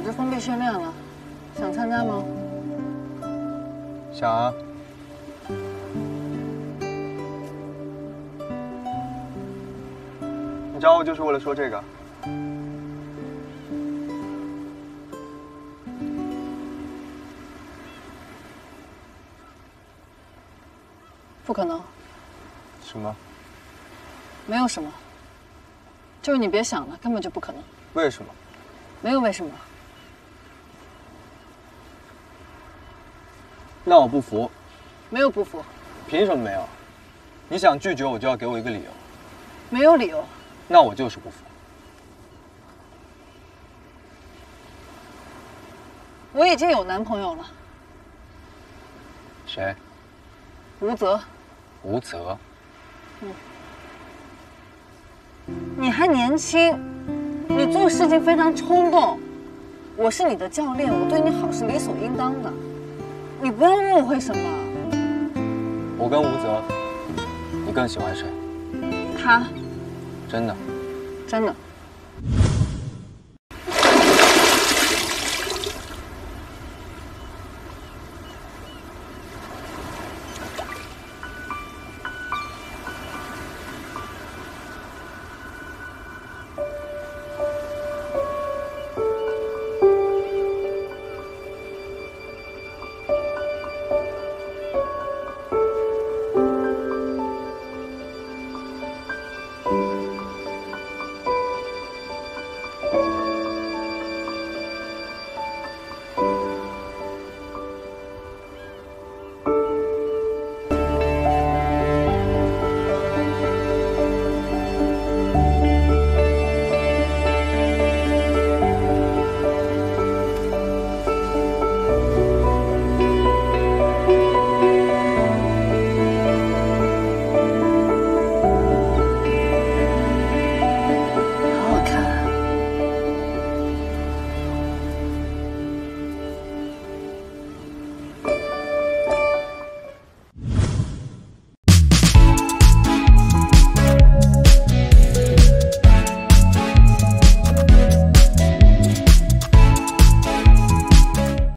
织封闭训练了，想参加吗？想啊。你找我就是为了说这个？不可能，什么？没有什么，就是你别想了，根本就不可能。为什么？没有为什么。那我不服。没有不服。凭什么没有？你想拒绝我就要给我一个理由。没有理由。那我就是不服。我已经有男朋友了。谁？吴泽。吴泽。嗯。你还年轻，你做事情非常冲动。我是你的教练，我对你好是理所应当的。你不要误会什么。我跟吴泽，你更喜欢谁？他。真的。真的。